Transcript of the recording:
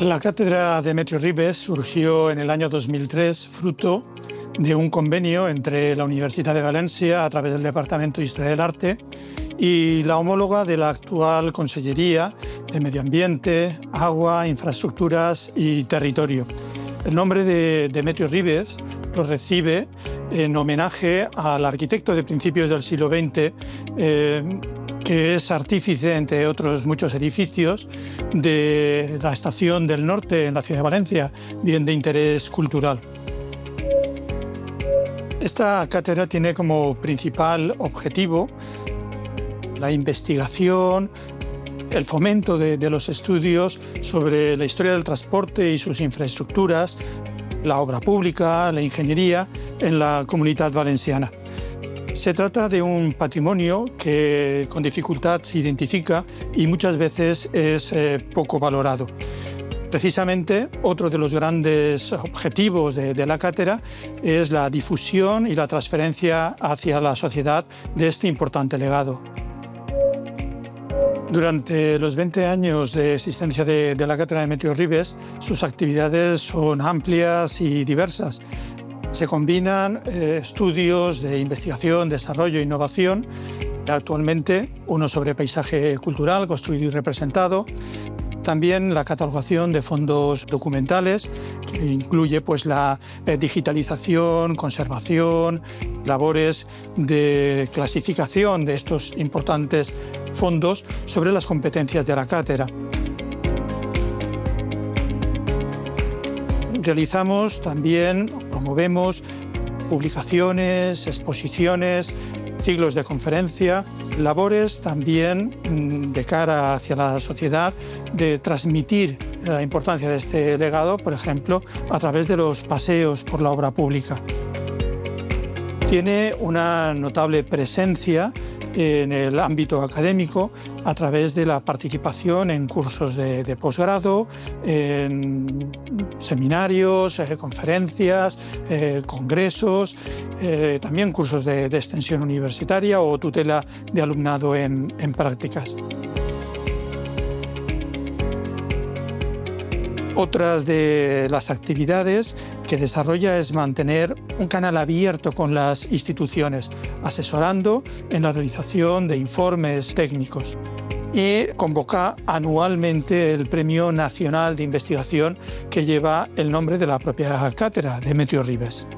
La cátedra Demetrio Ribes surgió en el año 2003 fruto de un convenio entre la Universidad de Valencia a través del Departamento de Historia del Arte y la homóloga de la actual Consellería de Medio Ambiente, Agua, Infraestructuras y Territorio. El nombre de Demetrio Ribes lo recibe en homenaje al arquitecto de principios del siglo XX, que es artífice, entre otros muchos edificios, de la Estación del Norte en la ciudad de Valencia, bien de interés cultural. Esta cátedra tiene como principal objetivo la investigación, el fomento de, los estudios sobre la historia del transporte y sus infraestructuras, la obra pública, la ingeniería en la comunidad valenciana. Se trata de un patrimonio que con dificultad se identifica y muchas veces es eh, poco valorado. Precisamente otro de los grandes objetivos de, la cátedra es la difusión y la transferencia hacia la sociedad de este importante legado. Durante los 20 años de existencia de, la Cátedra de Meteo Ribes, sus actividades son amplias y diversas. Se combinan eh, estudios de investigación, desarrollo e innovación, actualmente uno sobre paisaje cultural construido y representado, también la catalogación de fondos documentales, que incluye pues, la eh, digitalización, conservación, labores de clasificación de estos importantes fondos sobre las competencias de la cátedra. Realizamos también, promovemos publicaciones, exposiciones, ciclos de conferencia, labores también mm, de cara hacia la sociedad de transmitir la importancia de este legado, por ejemplo, a través de los paseos por la obra pública. Tiene una notable presencia en el ámbito académico a través de la participación en cursos de, posgrado, en seminarios, eh, conferencias, eh, congresos, eh, también cursos de, extensión universitaria o tutela de alumnado en prácticas. Otras de las actividades que desarrolla es mantener un canal abierto con las instituciones, asesorando en la realización de informes técnicos y convoca anualmente el Premio Nacional de Investigación que lleva el nombre de la propia cátedra, Demetrio Ribes.